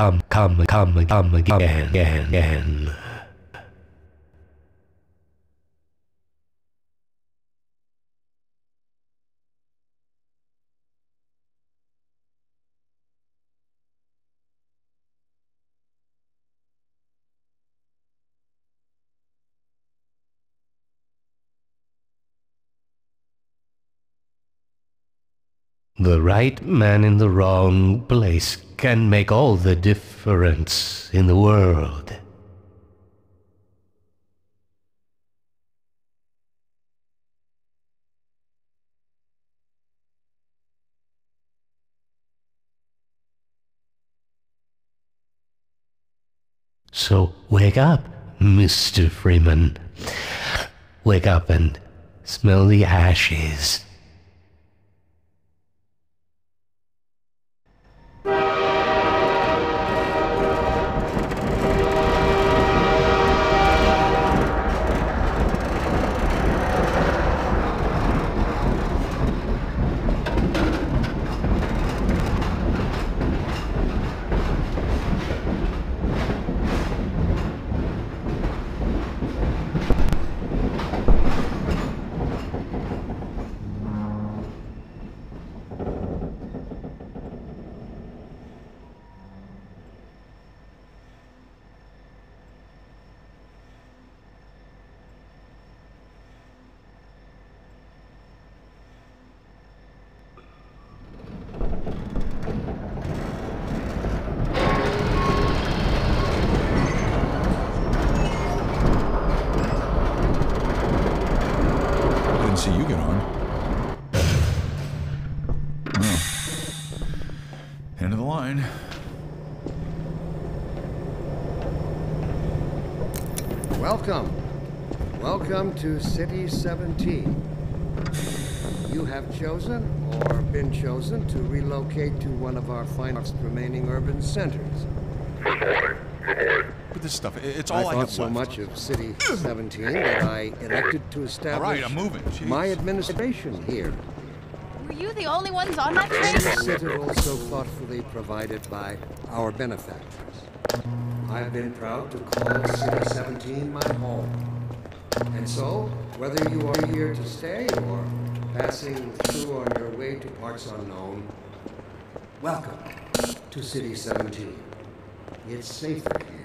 come, come, come, come, again, again, again. The right man in the wrong place can make all the difference in the world. So wake up, Mr. Freeman. Wake up and smell the ashes. Didn't see you get on. Oh. End of the line. Welcome. Welcome to City 17. You have chosen or been chosen to relocate to one of our finest remaining urban centers. But this stuff, it's all I, I thought have so left. much of City 17 that I elected to establish moving. my administration here. You the only ones on that The train? citadel so thoughtfully provided by our benefactors. I've been proud to call City 17 my home. And so, whether you are here to stay or passing through on your way to parts unknown, welcome to City 17. It's safer here.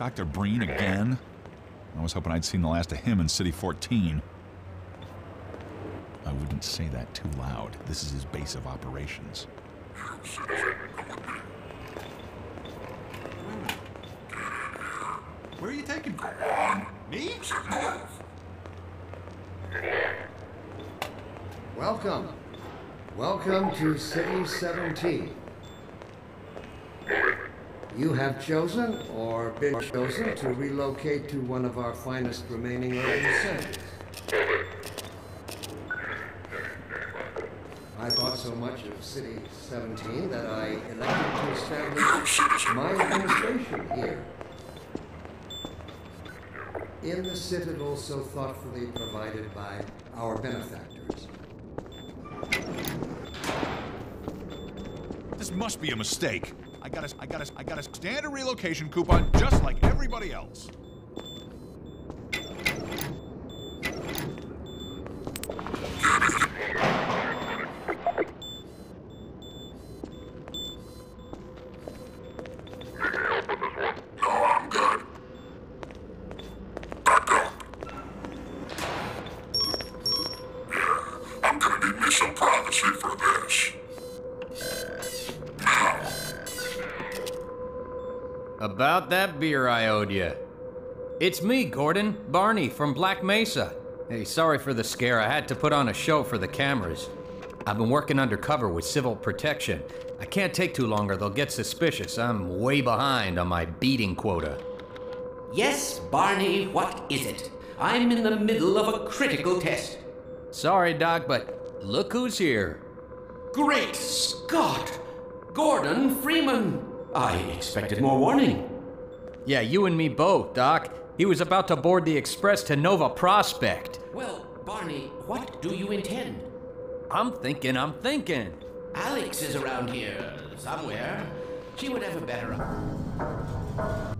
Dr. Breen again? I was hoping I'd seen the last of him in City 14. I wouldn't say that too loud. This is his base of operations. Where are you taking me? Me? Welcome. Welcome to City 17. You have chosen or been chosen to relocate to one of our finest remaining urban centers. I thought so much of City 17 that I elected to establish my administration here. In the citadel so thoughtfully provided by our benefactors. This must be a mistake. I got a, I got a, I got a standard relocation coupon just like everybody else. About that beer I owed you. It's me, Gordon. Barney from Black Mesa. Hey, sorry for the scare. I had to put on a show for the cameras. I've been working undercover with civil protection. I can't take too long or they'll get suspicious. I'm way behind on my beating quota. Yes, Barney, what is it? I'm in the middle of a critical test. Sorry, Doc, but look who's here. Great Scott! Gordon Freeman! I expected more warning. Yeah, you and me both, Doc. He was about to board the express to Nova Prospekt. Well, Barney, what do you intend? I'm thinking, I'm thinking. Alyx is around here somewhere. She would have a better.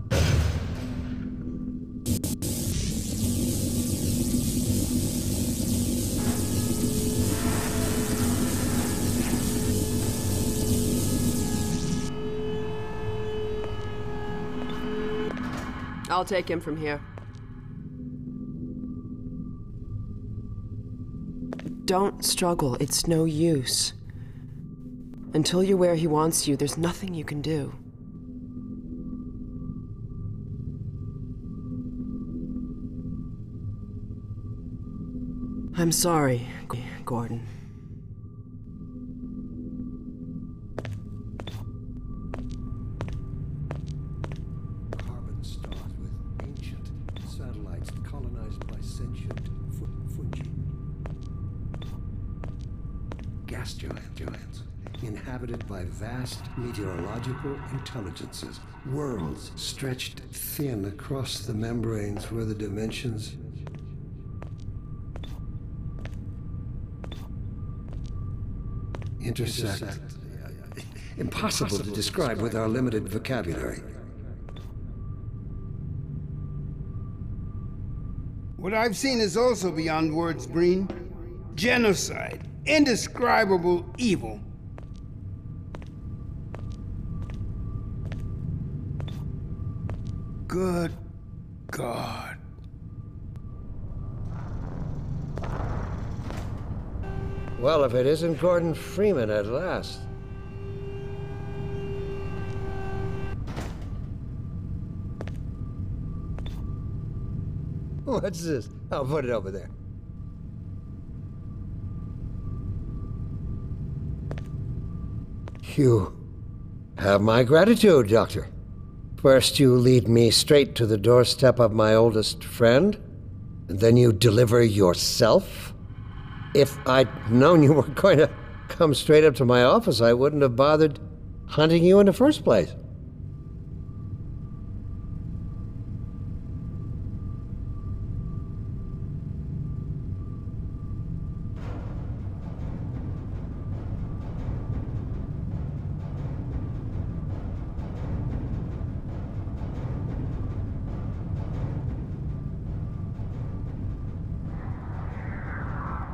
I'll take him from here. Don't struggle. It's no use. Until you're where he wants you, there's nothing you can do. I'm sorry, Gordon. Gas giant giants, inhabited by vast meteorological intelligences. Worlds stretched thin across the membranes where the dimensions intersect. Impossible to describe with our limited vocabulary. What I've seen is also beyond words, Breen. Genocide, indescribable evil. Good God. Well, if it isn't Gordon Freeman at last. What's this? I'll put it over there. You have my gratitude, Doctor. First, you lead me straight to the doorstep of my oldest friend, and then you deliver yourself? If I'd known you were going to come straight up to my office, I wouldn't have bothered hunting you in the first place.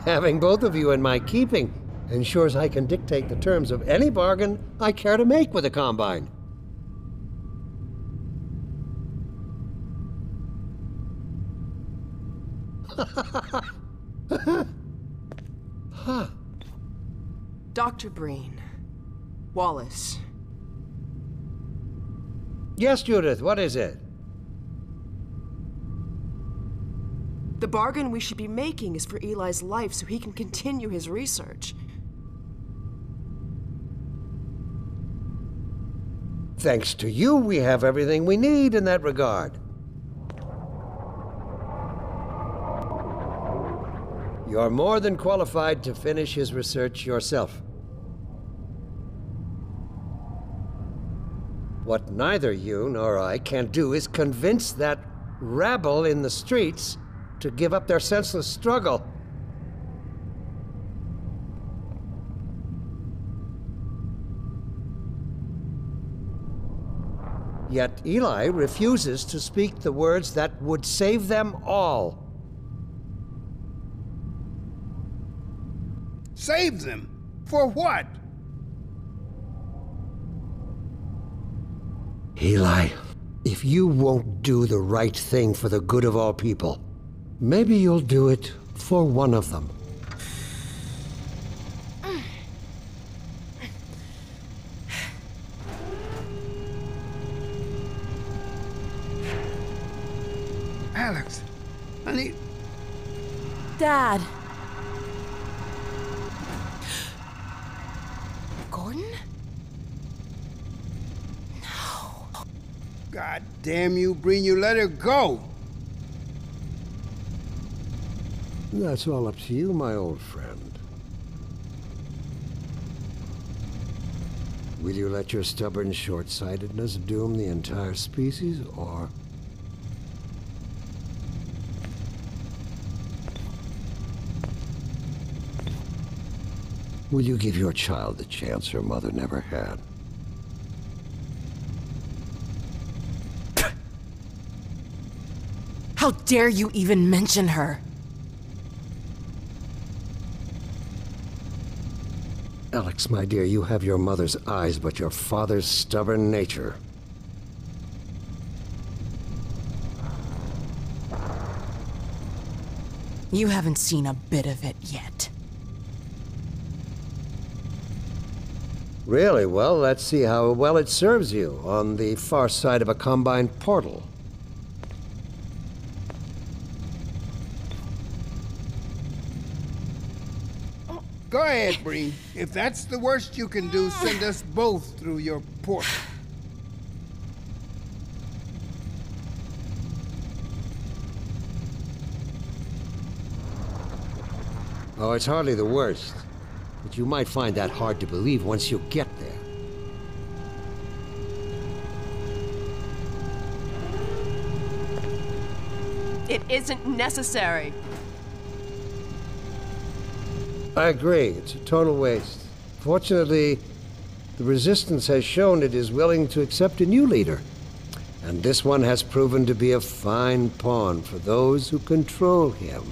Having both of you in my keeping ensures I can dictate the terms of any bargain I care to make with the Combine. Dr. Breen. Wallace. Yes, Judith, what is it? The bargain we should be making is for Eli's life so he can continue his research. Thanks to you, we have everything we need in that regard. You're more than qualified to finish his research yourself. What neither you nor I can do is convince that rabble in the streets to give up their senseless struggle. Yet Eli refuses to speak the words that would save them all. Save them? For what? Eli, if you won't do the right thing for the good of all people, maybe you'll do it for one of them. Alyx, honey, Dad. Gordon? No. God damn you, Breen, you let her go. That's all up to you, my old friend. Will you let your stubborn short-sightedness doom the entire species, or... Will you give your child the chance her mother never had? How dare you even mention her? Alyx, my dear, you have your mother's eyes, but your father's stubborn nature. You haven't seen a bit of it yet. Really? Well, let's see how well it serves you on the far side of a Combine portal. Ahead, Breen. If that's the worst you can do, send us both through your portal. Oh, it's hardly the worst. But you might find that hard to believe once you get there. It isn't necessary. I agree. It's a total waste. Fortunately, the Resistance has shown it is willing to accept a new leader. And this one has proven to be a fine pawn for those who control him.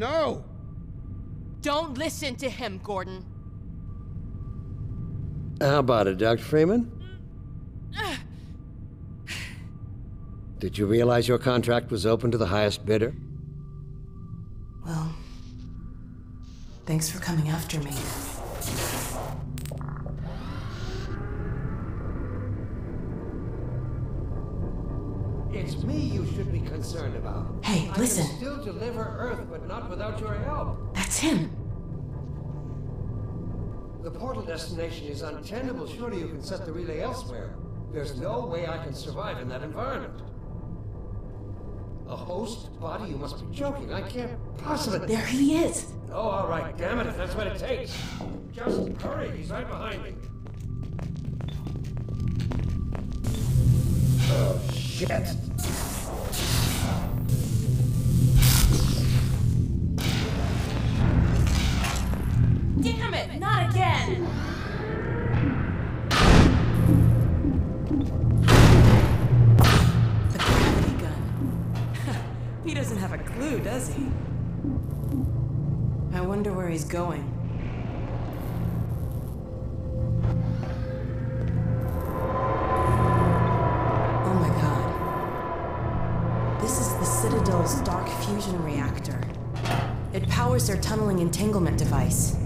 No! Don't listen to him, Gordon. How about it, Dr. Freeman? Did you realize your contract was open to the highest bidder? Well, thanks for coming after me. Concerned about. Hey, listen. still deliver Earth, but not without your help. That's him. The portal destination is untenable. Surely you can set the relay elsewhere. There's no way I can survive in that environment. A host body? You must be joking. I can't possibly. There he is. Oh, all right. Damn it, if that's what it takes. Just hurry. He's right behind me. Oh, shit. It, not again! The gravity gun. he doesn't have a clue, does he? I wonder where he's going. Oh my god. This is the Citadel's dark fusion reactor. It powers their tunneling entanglement device.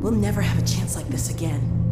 We'll never have a chance like this again.